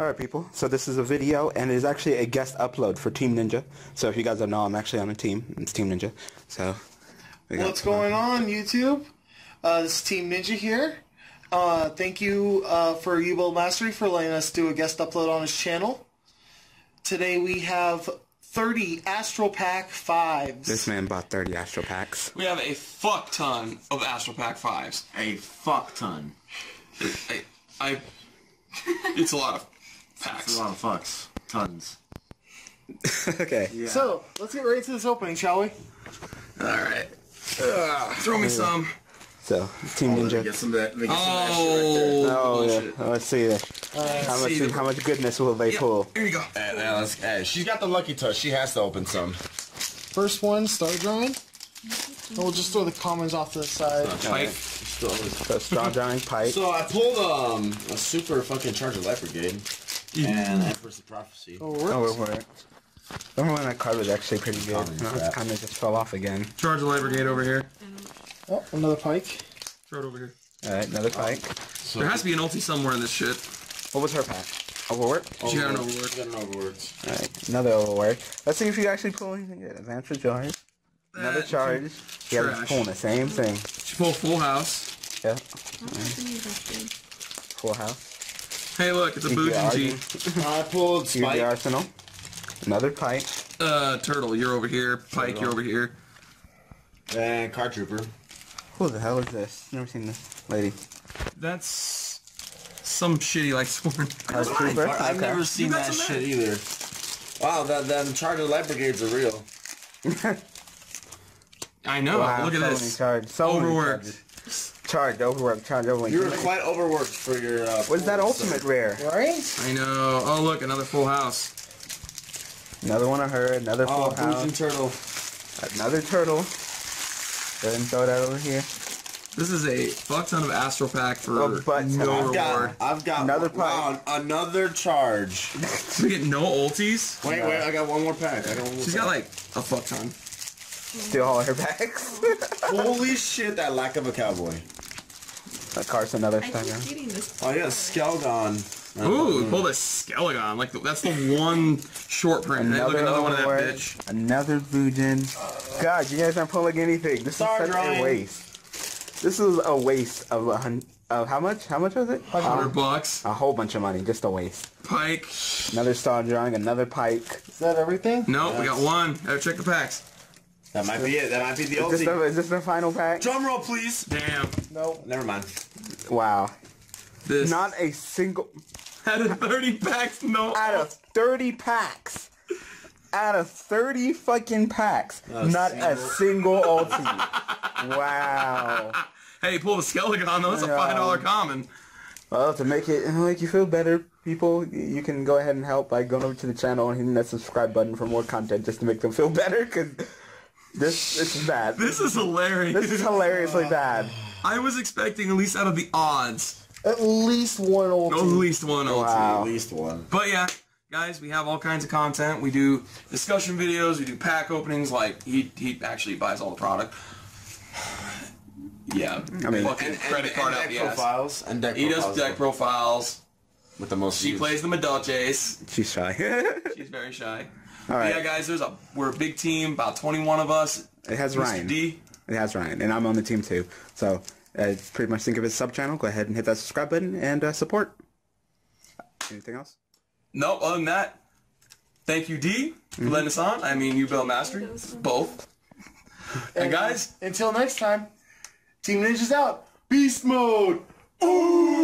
Alright people, so this is a video and it is actually a guest upload for Team Ninja. So if you guys don't know, I'm actually on a team. It's Team Ninja. So What's going on, YouTube? Uh, this is Team Ninja here. Uh, thank you uh, for Yubel Mastery for letting us do a guest upload on his channel. Today we have 30 Astral Pack 5s. This man bought 30 Astro Packs. We have a fuck ton of Astral Pack 5s. A fuck ton. I, I, it's a lot of It's packs. a lot of fucks. Tons. okay. So, let's get right to this opening, shall we? Alright. Throw me some. So Team Get Ninja. some of that. Get Oh, Oh yeah. Let's see this. How much see how much goodness will they Yeah, pull? Here you go. Hey, now let's, hey, she's got the lucky touch. She has to open some. First one, Star Drawing. And we'll just throw the commons off to the side. Pike. So straw drawing pipe. So I pulled um a super fucking Charger Light Brigade and Empress of Prophecy. Oh, Oh, works. we're, we're Remember when that card was actually pretty good? Common No, it's crap. kind of just fell off again. Charge the light brigade over here. Oh, another pike. Throw it over here. Alright, another pike. So There has to be an ulti somewhere in this shit. What was her pack? Overwork? She got an overwork. She got an overwork. Alright, another overwork. Let's see if you actually pull anything good. Advance charge. Another That- charge. Yeah, trash. just pulling the same thing. She pulled full house. Yeah, Interested. full house. Hey, look, it's a Here's the Bujin G. arsenal. I pulled Spike. Here's the arsenal. Another pike. Uh, Turtle, you're over here. Pike, you're over here. And Card Trooper. Who the hell is this? Never seen this lady. That's some shitty like sworn. Card trooper. I've Okay. never seen You got that shit either. Wow, that them Charger Light Brigades are real. I know. Wow, look at so this. Many charge. So many Overworked. Charges. Charged, overworked, charged, overworked. You were quite overworked for your. Uh, What's that pulls, so- ultimate rare? Right? I know. Oh, look, another full house. Another one of her, another full Oh, house, Bujin Turtle. another turtle. Go ahead and throw that over here. This is a fuck ton of Astral Pack for A butt ton. no I've reward. got, I've got Another wow, another charge. We get no ultis. Wait, wait, I got one more pack. I got one more She's pack. got like a fuck ton. Steal all her packs. Holy shit, that lack of a cowboy. That card's another I thing. keep getting this. Oh, yeah, Skelgon. Ooh, we pulled a Skelegon. Like that's the one short print. Hey, look, another one of that bitch. Another Bujin. God, you guys aren't pulling anything. This Star is such drawing. a waste. This is a waste of a hun- of how much? How much was it? Hundred Um, bucks. a whole bunch of money, just a waste. Pike. Another star drawing, another pike. Is that everything? No, we got one. Gotta check the packs. That might be it. That might be the Is this, the, is this the final pack? Drum roll, please. Damn. No. Never mind. Wow. This Not a single out of thirty packs. No. out of 30 packs. Out of 30 fucking packs. not a single ulti. wow. Hey, pull the Skelegon though. That's a Yeah. five dollar common. Well, to make it uh, make you feel better, people, you can go ahead and help by going over to the channel and hitting that subscribe button for more content just to make them feel better, because this, this is bad. This is hilarious. This is hilariously bad. I was expecting at least out of the odds, At least one old at least one ulti. Wow. At least one. But yeah, guys, we have all kinds of content. We do discussion videos. We do pack openings. Like he he actually buys all the product. Yeah, I mean- fucking credit card out deck the ass. profiles. And deck He does deck profiles. With the most She views. plays the Madolches. She's shy. She's very shy. All But right. yeah, guys, there's a we're a big team, about 21 of us. It has Mr. Ryan. D. It has Ryan, and I'm on the team too. So, uh, pretty much think of his sub channel. Go ahead and hit that subscribe button and uh, support. Anything else? No, other than that, thank you, D, for letting us on. I mean, Yubel Mastery, both. And guys, Until next time, Team Ninja's out. Beast mode. Ooh.